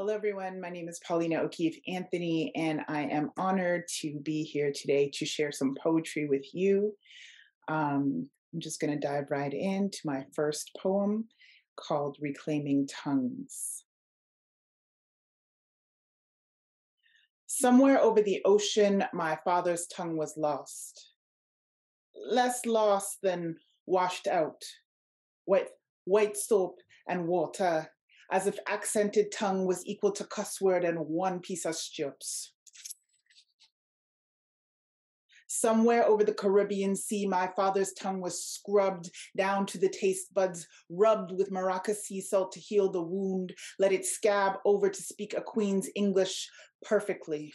Hello, everyone. My name is Paulina O'Kieffe Anthony, and I am honored to be here today to share some poetry with you. Um, I'm just going to dive right into my first poem called Reclaiming Tongues. Somewhere over the ocean, my father's tongue was lost. Less lost than washed out. White, white soap and water as if accented tongue was equal to cuss word and one piece of strips. Somewhere over the Caribbean Sea, my father's tongue was scrubbed down to the taste buds, rubbed with Maraca sea salt to heal the wound, let it scab over to speak a queen's English perfectly.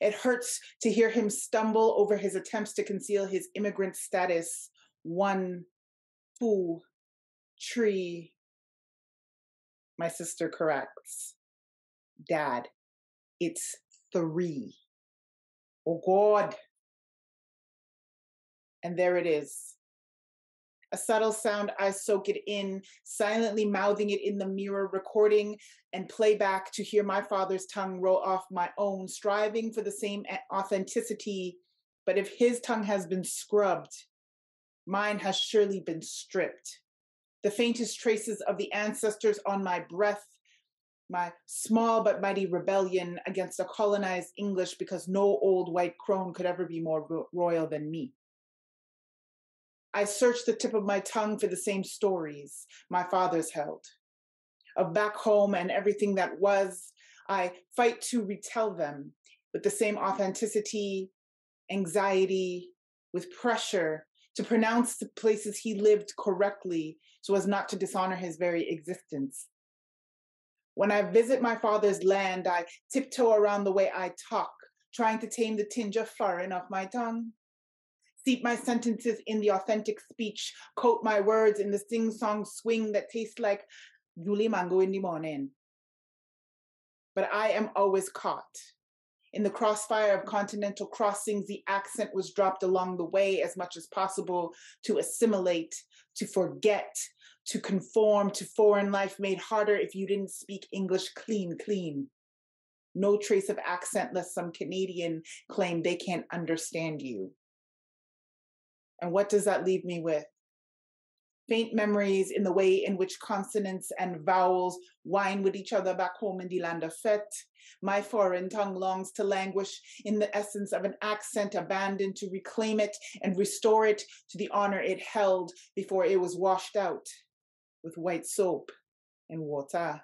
It hurts to hear him stumble over his attempts to conceal his immigrant status. One, two, tree, my sister corrects. Dad, it's three. Oh God. And there it is. A subtle sound, I soak it in, silently mouthing it in the mirror, recording and playback to hear my father's tongue roll off my own, striving for the same authenticity. But if his tongue has been scrubbed, mine has surely been stripped the faintest traces of the ancestors on my breath, my small but mighty rebellion against a colonized English because no old white crone could ever be more ro- royal than me. I searched the tip of my tongue for the same stories my fathers held. Of back home and everything that was, I fight to retell them with the same authenticity, anxiety, with pressure to pronounce the places he lived correctly so as not to dishonor his very existence. When I visit my father's land, I tiptoe around the way I talk, trying to tame the tinge of foreign off my tongue. Steep my sentences in the authentic speech, coat my words in the sing song swing that tastes like Julie Mango in the morning. But I am always caught in the crossfire of continental crossings, the accent was dropped along the way as much as possible to assimilate, to forget, to conform to foreign life made harder if you didn't speak English clean, clean. No trace of accent, lest some Canadian claim they can't understand you. And what does that leave me with? Faint memories in the way in which consonants and vowels whine with each other back home in the land of Fet. My foreign tongue longs to languish in the essence of an accent abandoned to reclaim it and restore it to the honor it held before it was washed out with white soap and water,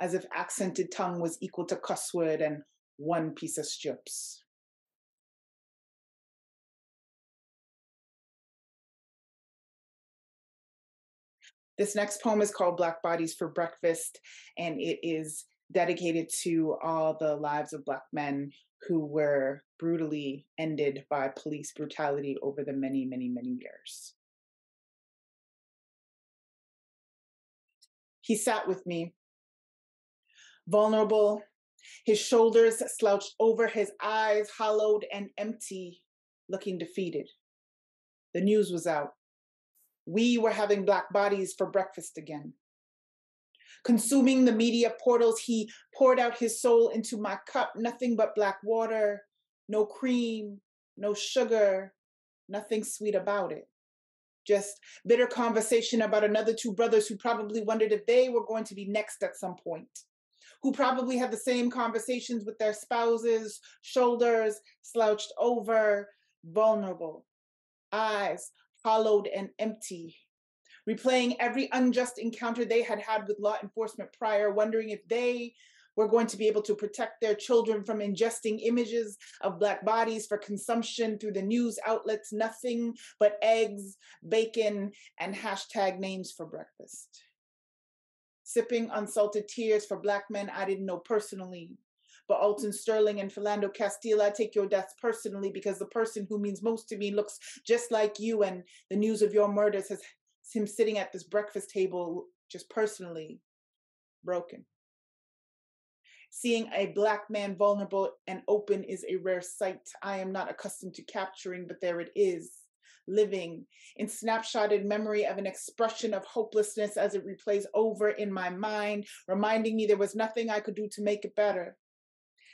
as if accented tongue was equal to cuss word and one piece of strips. This next poem is called Black Bodies for Breakfast, and it is dedicated to all the lives of Black men who were brutally ended by police brutality over the many, many, many years. He sat with me, vulnerable, his shoulders slouched over, his eyes hollowed and empty, looking defeated. The news was out. We were having Black bodies for breakfast again. Consuming the media portals, he poured out his soul into my cup, nothing but black water, no cream, no sugar, nothing sweet about it. Just bitter conversation about another two brothers who probably wondered if they were going to be next at some point who probably had the same conversations with their spouses, shoulders slouched over, vulnerable, eyes hollowed and empty, replaying every unjust encounter they had had with law enforcement prior, wondering if they were going to be able to protect their children from ingesting images of Black bodies for consumption through the news outlets, nothing but eggs, bacon, and hashtag names for breakfast. Sipping unsalted tears for Black men I didn't know personally, but Alton Sterling and Philando Castile, I take your deaths personally because the person who means most to me looks just like you, and the news of your murders has him sitting at this breakfast table just personally broken. Seeing a black man vulnerable and open is a rare sight I am not accustomed to capturing, but there it is. living in snapshotted memory of an expression of hopelessness as it replays over in my mind, reminding me there was nothing I could do to make it better.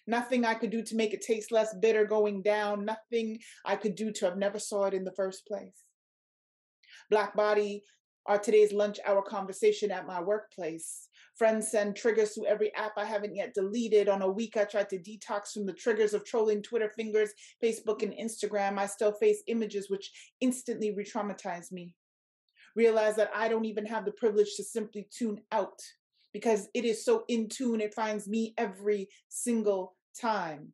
Nothing I could do to make it taste less bitter going down. Nothing I could do to have never saw it in the first place. Black Body are today's lunch hour conversation at my workplace. Friends send triggers to every app I haven't yet deleted. On a week, I tried to detox from the triggers of trolling Twitter fingers, Facebook, and Instagram. I still face images which instantly re traumatize me. Realize that I don't even have the privilege to simply tune out because it is so in tune, it finds me every single time.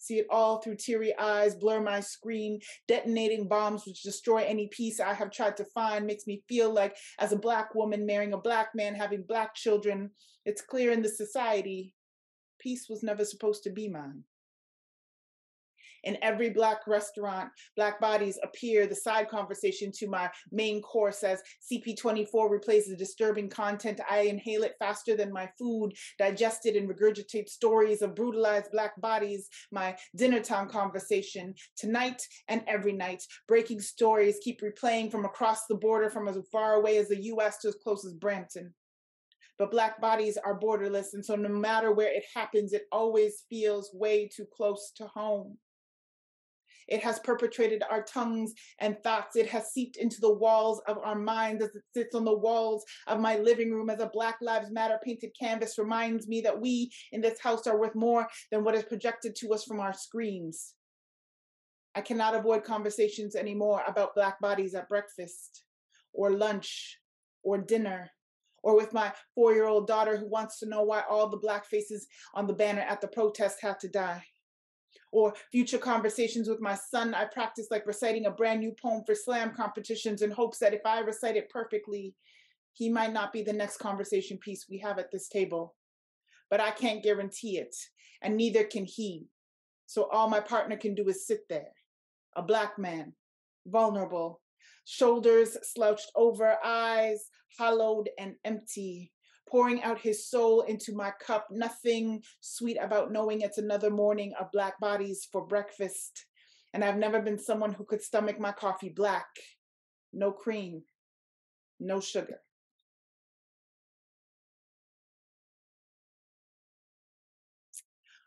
See it all through teary eyes, blur my screen, detonating bombs which destroy any peace I have tried to find, makes me feel like, as a black woman marrying a black man, having black children, it's clear in the society, peace was never supposed to be mine. In every Black restaurant, Black bodies appear, the side conversation to my main course as CP24 replaces disturbing content. I inhale it faster than my food, digested and regurgitate stories of brutalized Black bodies. My dinner time conversation tonight and every night. Breaking stories keep replaying from across the border, from as far away as the US to as close as Brampton but black bodies are borderless and so no matter where it happens it always feels way too close to home it has perpetrated our tongues and thoughts. It has seeped into the walls of our minds as it sits on the walls of my living room as a Black Lives Matter painted canvas reminds me that we in this house are worth more than what is projected to us from our screens. I cannot avoid conversations anymore about Black bodies at breakfast or lunch or dinner or with my four year old daughter who wants to know why all the Black faces on the banner at the protest had to die or future conversations with my son. I practice like reciting a brand new poem for slam competitions in hopes that if I recite it perfectly, he might not be the next conversation piece we have at this table. But I can't guarantee it, and neither can he. So all my partner can do is sit there, a black man, vulnerable, shoulders slouched over, eyes hollowed and empty, pouring out his soul into my cup. Nothing sweet about knowing it's another morning of black bodies for breakfast. And I've never been someone who could stomach my coffee black. No cream, no sugar.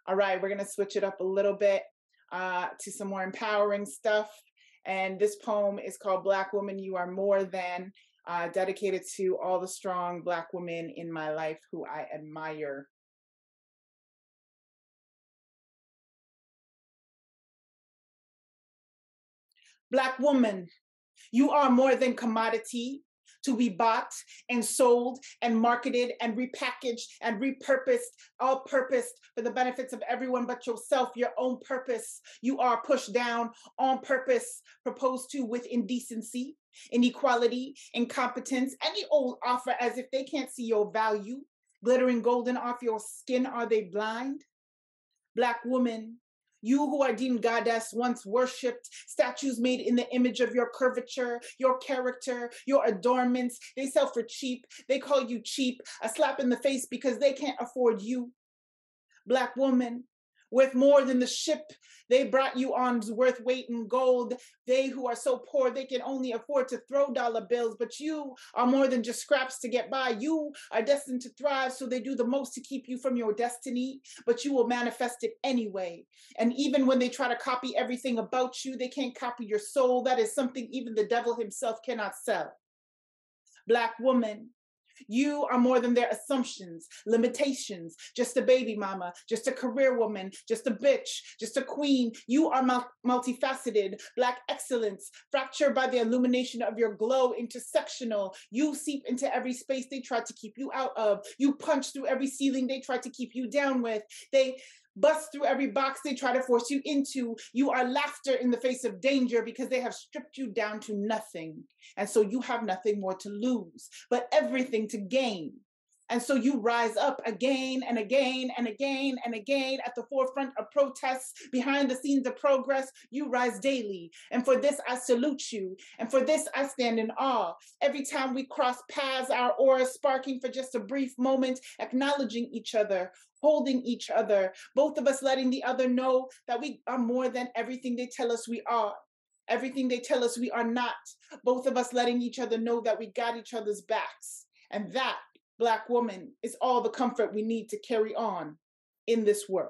All right, we're going to switch it up a little bit uh, to some more empowering stuff. And this poem is called Black Woman, You Are More Than uh, dedicated to all the strong Black women in my life who I admire. Black woman, you are more than commodity to be bought and sold and marketed and repackaged and repurposed, all purposed for the benefits of everyone but yourself, your own purpose. You are pushed down on purpose, proposed to with indecency, inequality, incompetence, any old offer as if they can't see your value, glittering golden off your skin, are they blind? Black woman, you who are deemed goddess, once worshipped, statues made in the image of your curvature, your character, your adornments, they sell for cheap. They call you cheap, a slap in the face because they can't afford you. Black woman, worth more than the ship they brought you on worth weight in gold. They who are so poor they can only afford to throw dollar bills, but you are more than just scraps to get by. You are destined to thrive, so they do the most to keep you from your destiny, but you will manifest it anyway. And even when they try to copy everything about you, they can't copy your soul. That is something even the devil himself cannot sell. Black woman, you are more than their assumptions, limitations, just a baby mama, just a career woman, just a bitch, just a queen. You are multifaceted, black excellence, fractured by the illumination of your glow, intersectional. You seep into every space they try to keep you out of. You punch through every ceiling they try to keep you down with. They bust through every box they try to force you into. You are laughter in the face of danger because they have stripped you down to nothing. And so you have nothing more to lose, but everything to gain. And so you rise up again and again and again and again at the forefront of protests, behind the scenes of progress. You rise daily. And for this, I salute you. And for this, I stand in awe. Every time we cross paths, our auras sparking for just a brief moment, acknowledging each other, holding each other, both of us letting the other know that we are more than everything they tell us we are Everything they tell us we are not. Both of us letting each other know that we got each other's backs. And that, Black woman, is all the comfort we need to carry on in this world.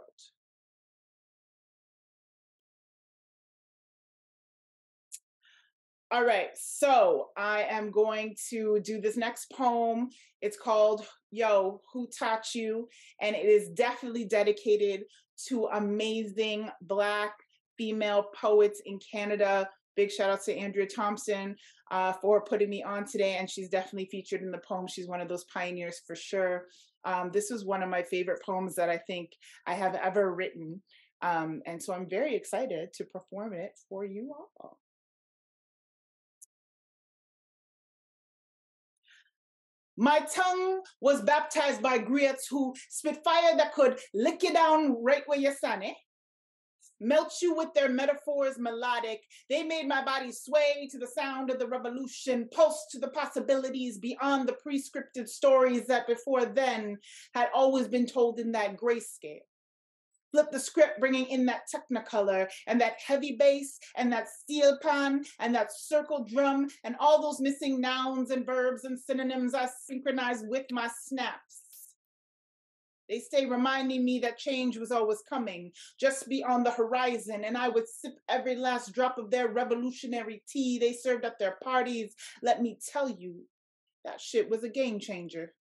All right, so I am going to do this next poem. It's called Yo, Who Taught You? And it is definitely dedicated to amazing Black female poets in Canada. Big shout out to Andrea Thompson uh, for putting me on today. And she's definitely featured in the poem. She's one of those pioneers for sure. Um, this was one of my favorite poems that I think I have ever written. Um, and so I'm very excited to perform it for you all. My tongue was baptized by griots who spit fire that could lick you down right where you're standing. Melt you with their metaphors melodic. They made my body sway to the sound of the revolution, pulse to the possibilities beyond the prescripted stories that before then had always been told in that grayscale flip the script, bringing in that technicolor and that heavy bass and that steel pan and that circle drum and all those missing nouns and verbs and synonyms I synchronize with my snaps. They stay reminding me that change was always coming, just beyond the horizon, and I would sip every last drop of their revolutionary tea they served at their parties. Let me tell you, that shit was a game changer.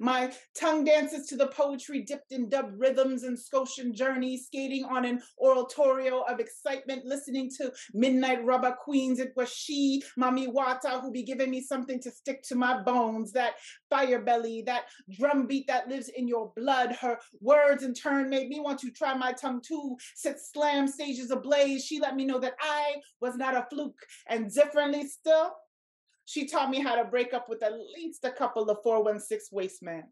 My tongue dances to the poetry dipped in dub rhythms and Scotian journeys, skating on an oratorio of excitement, listening to Midnight Rubber Queens. It was she, Mami Wata, who be giving me something to stick to my bones, that fire belly, that drum beat that lives in your blood. Her words in turn made me want to try my tongue too, sit slam stages ablaze. She let me know that I was not a fluke and differently still. She taught me how to break up with at least a couple of 416 wastemen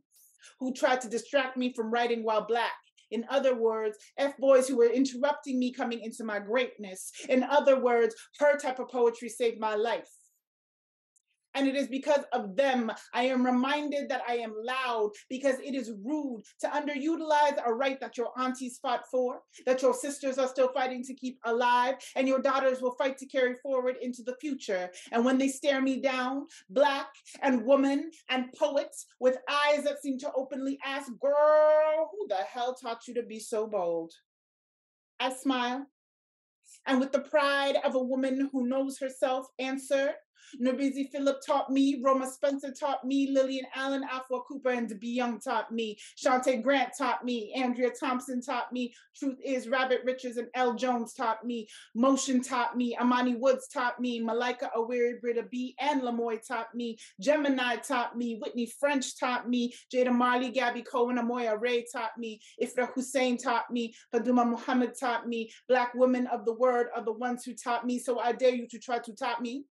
who tried to distract me from writing while black. In other words, F boys who were interrupting me coming into my greatness. In other words, her type of poetry saved my life. And it is because of them I am reminded that I am loud because it is rude to underutilize a right that your aunties fought for, that your sisters are still fighting to keep alive, and your daughters will fight to carry forward into the future. And when they stare me down, black and woman and poets with eyes that seem to openly ask, Girl, who the hell taught you to be so bold? I smile. And with the pride of a woman who knows herself, answer, Nabisi Phillip taught me, Roma Spencer taught me, Lillian Allen, Afua Cooper, and Debbie Young taught me. Shantae Grant taught me, Andrea Thompson taught me, Truth is Rabbit Richards and L. Jones taught me, Motion taught me, Amani Woods taught me, Malika Awiri, Britta B, and Lamoy taught me, Jemeni taught me, Whitney French taught me, Jada Marley, Gabby Cohen, Amoya Ray taught me, Ifra Hussein taught me, Faduma Muhammad taught me, Black women of the word are the ones who taught me, so I dare you to try to top me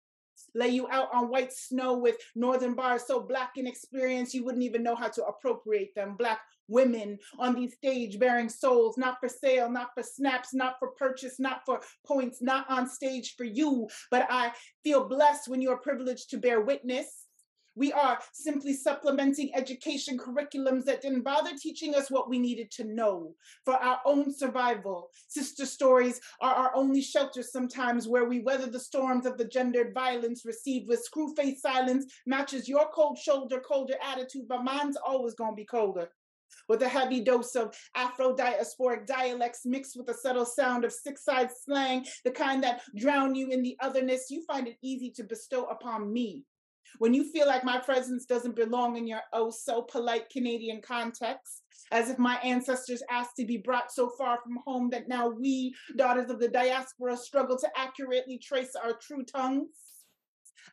lay you out on white snow with northern bars so black in experience you wouldn't even know how to appropriate them. Black women on these stage bearing souls, not for sale, not for snaps, not for purchase, not for points, not on stage for you. But I feel blessed when you are privileged to bear witness we are simply supplementing education curriculums that didn't bother teaching us what we needed to know for our own survival. Sister stories are our only shelter sometimes where we weather the storms of the gendered violence received with screw face silence matches your cold shoulder, colder attitude, but mine's always gonna be colder with a heavy dose of Afro diasporic dialects mixed with a subtle sound of six side slang, the kind that drown you in the otherness, you find it easy to bestow upon me. When you feel like my presence doesn't belong in your oh so polite Canadian context, as if my ancestors asked to be brought so far from home that now we, daughters of the diaspora, struggle to accurately trace our true tongues.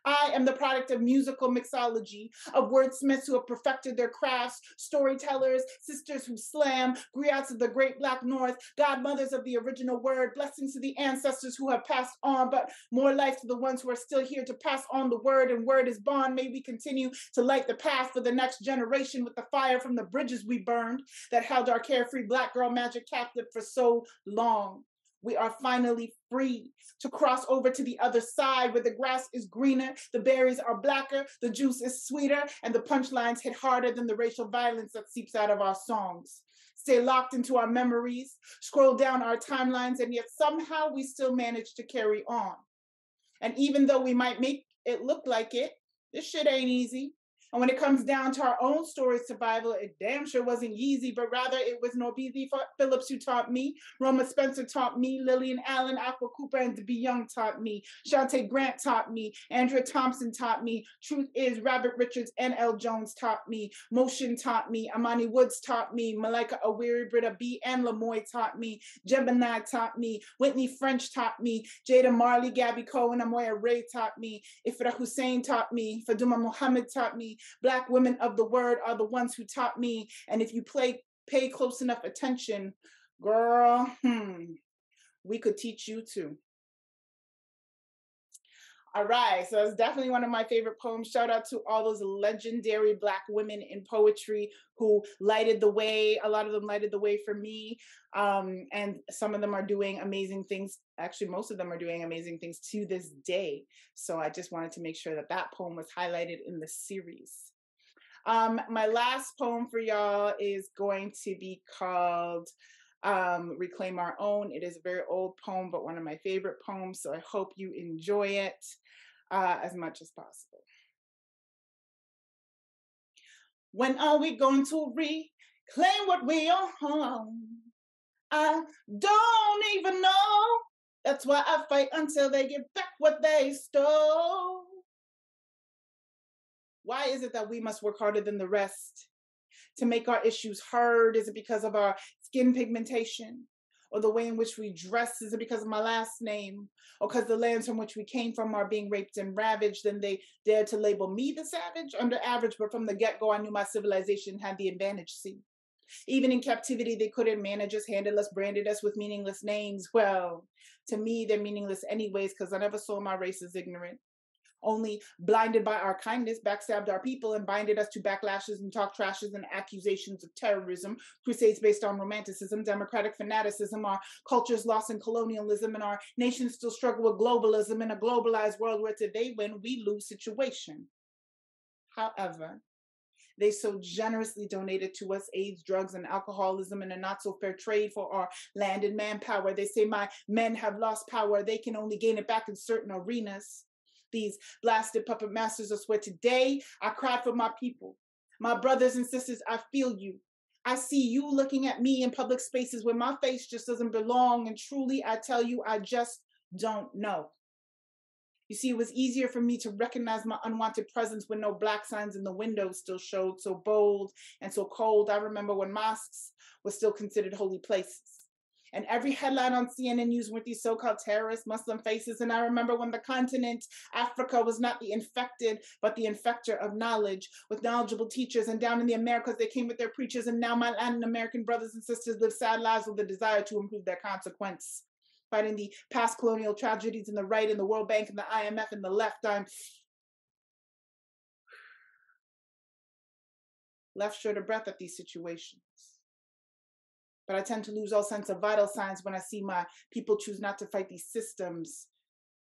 I am the product of musical mixology, of wordsmiths who have perfected their crafts, storytellers, sisters who slam, griots of the great black north, godmothers of the original word, blessings to the ancestors who have passed on, but more life to the ones who are still here to pass on the word, and word is bond. May we continue to light the path for the next generation with the fire from the bridges we burned that held our carefree black girl magic captive for so long. We are finally free to cross over to the other side where the grass is greener, the berries are blacker, the juice is sweeter, and the punchlines hit harder than the racial violence that seeps out of our songs. Stay locked into our memories, scroll down our timelines, and yet somehow we still manage to carry on. And even though we might make it look like it, this shit ain't easy. And when it comes down to our own story survival, it damn sure wasn't easy, but rather it was Norbeezy Phillips who taught me, Roma Spencer taught me, Lillian Allen, Afua Cooper, and Debbie Young taught me, Shantae Grant taught me, Andrea Thompson taught me, Truth is, Robert Richards and L. Jones taught me, Motion taught me, Amani Woods taught me, Malika Awiri, Britta B. and Lamoy taught me, Jemeni taught me, Whitney French taught me, Jada Marley, Gabby Cohen, Amoya Ray taught me, Ifra Hussein taught me, Faduma Muhammad taught me, Black women of the word are the ones who taught me. And if you play, pay close enough attention, girl, hmm, we could teach you too. All right, so it's definitely one of my favorite poems. Shout out to all those legendary Black women in poetry who lighted the way. A lot of them lighted the way for me. Um, and some of them are doing amazing things. Actually, most of them are doing amazing things to this day. So I just wanted to make sure that that poem was highlighted in the series. Um, my last poem for y'all is going to be called um, Reclaim Our Own. It is a very old poem, but one of my favorite poems. So I hope you enjoy it uh, as much as possible. When are we going to reclaim what we own? I don't even know. That's why I fight until they get back what they stole. Why is it that we must work harder than the rest to make our issues heard? Is it because of our skin pigmentation? Or the way in which we dress? Is it because of my last name? Or because the lands from which we came from are being raped and ravaged, then they dare to label me the savage? Under average, but from the get go, I knew my civilization had the advantage. See, even in captivity, they couldn't manage us, handle us, branded us with meaningless names. Well, to me, they're meaningless anyways, because I never saw my race as ignorant only blinded by our kindness, backstabbed our people, and binded us to backlashes and talk trashes and accusations of terrorism, crusades based on romanticism, democratic fanaticism, our culture's lost in colonialism, and our nations still struggle with globalism in a globalized world where today when we lose situation. However, they so generously donated to us AIDS, drugs, and alcoholism and a not so fair trade for our land and manpower. They say my men have lost power. They can only gain it back in certain arenas these blasted puppet masters of swear. Today, I cried for my people. My brothers and sisters, I feel you. I see you looking at me in public spaces where my face just doesn't belong. And truly, I tell you, I just don't know. You see, it was easier for me to recognize my unwanted presence when no black signs in the windows still showed so bold and so cold. I remember when mosques were still considered holy places and every headline on CNN News with these so-called terrorist Muslim faces. And I remember when the continent, Africa, was not the infected, but the infector of knowledge with knowledgeable teachers. And down in the Americas, they came with their preachers. And now my Latin American brothers and sisters live sad lives with a desire to improve their consequence. Fighting the past colonial tragedies in the right, in the World Bank, and the IMF, and the left. I'm left short of breath at these situations but I tend to lose all sense of vital signs when I see my people choose not to fight these systems,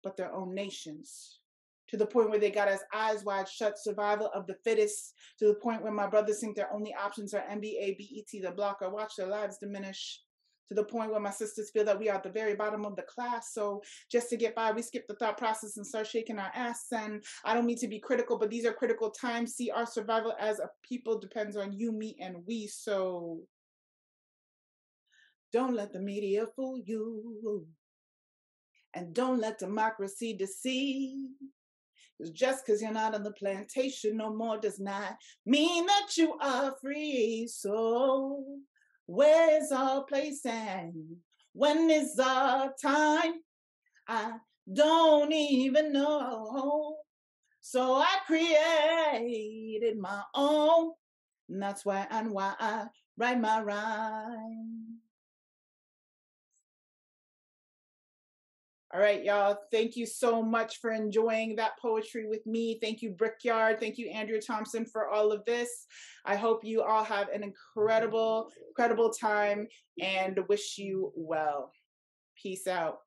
but their own nations. To the point where they got us eyes wide shut, survival of the fittest. To the point where my brothers think their only options are NBA, BET, the blocker, watch their lives diminish. To the point where my sisters feel that we are at the very bottom of the class. So just to get by, we skip the thought process and start shaking our ass. And I don't mean to be critical, but these are critical times. See, our survival as a people depends on you, me, and we. So don't let the media fool you. And don't let democracy deceive. Just because you're not on the plantation no more does not mean that you are free. So, where's our place and when is our time? I don't even know. So I created my own. And that's why and why I write my rhyme. All right, y'all. Thank you so much for enjoying that poetry with me. Thank you, Brickyard. Thank you, Andrea Thompson, for all of this. I hope you all have an incredible, incredible time and wish you well. Peace out.